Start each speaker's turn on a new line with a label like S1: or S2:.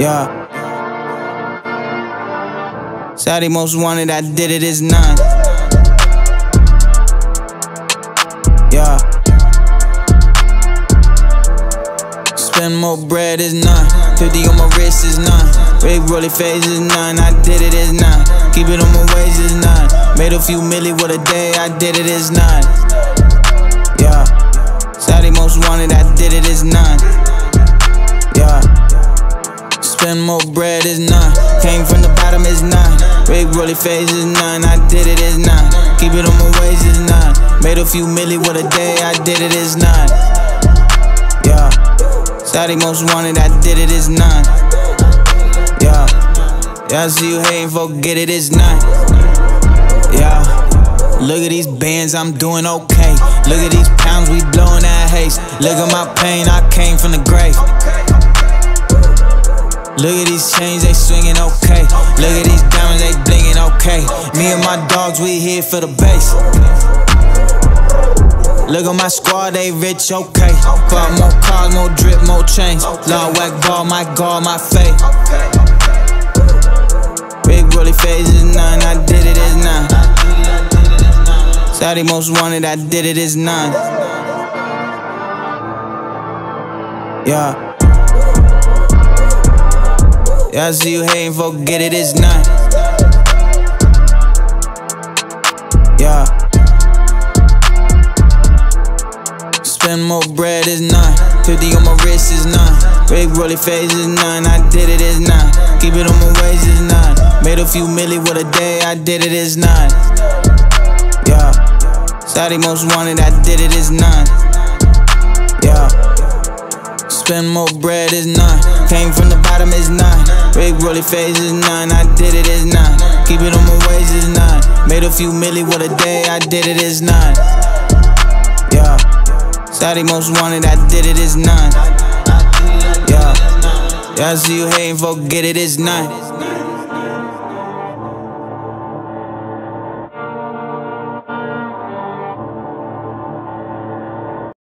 S1: Yeah. Saudi most wanted, I did it, is none. Yeah. Spend more bread is none. 50 on my wrist is none. Big rolly phase is none. I did it is none. Keep it on my waist is none. Made a few milli with a day. I did it is none. Yeah. Saudi most wanted. I did it is none. Spend more bread is none. Came from the bottom is none. Big rolly face is none. I did it is none. Keep it on my waist is none. Made a few milli with a day. I did it is none. Yeah. Saudi most wanted, I did it, is none. Yeah. Yeah, I see you hating, forget it, is none. Yeah. Look at these bands, I'm doing okay. Look at these pounds, we blowing that haze. Look at my pain, I came from the grave. Look at these chains, they swinging okay. Look at these diamonds, they blinging okay. Me and my dogs, we here for the base. Look at my squad, they rich, okay. Bought more cars, more drip, more chains. Long whack ball, my guard, my fate. Big rolly face is none, I did it, it, is none. Saudi most wanted, I did it, it, is none. Yeah. I see you hating, forget it, is none. Yeah. Spend more bread is none. 50 on my wrist is none. Big rolly face is none. I did it is none. Keep it on my waist is none. Made a few milli with a day. I did it is none. Yeah. Saudi most wanted. I did it is none. Yeah. Spend more bread is none. Came from the bottom is none. Big rolly face is none. I did it is none. Keep it on my waist is none. Made a few milli with a day. I did it is none. Yeah. Saudi most wanted, I did it, is none. Yeah. Yeah, I see you hating, forget it, is none.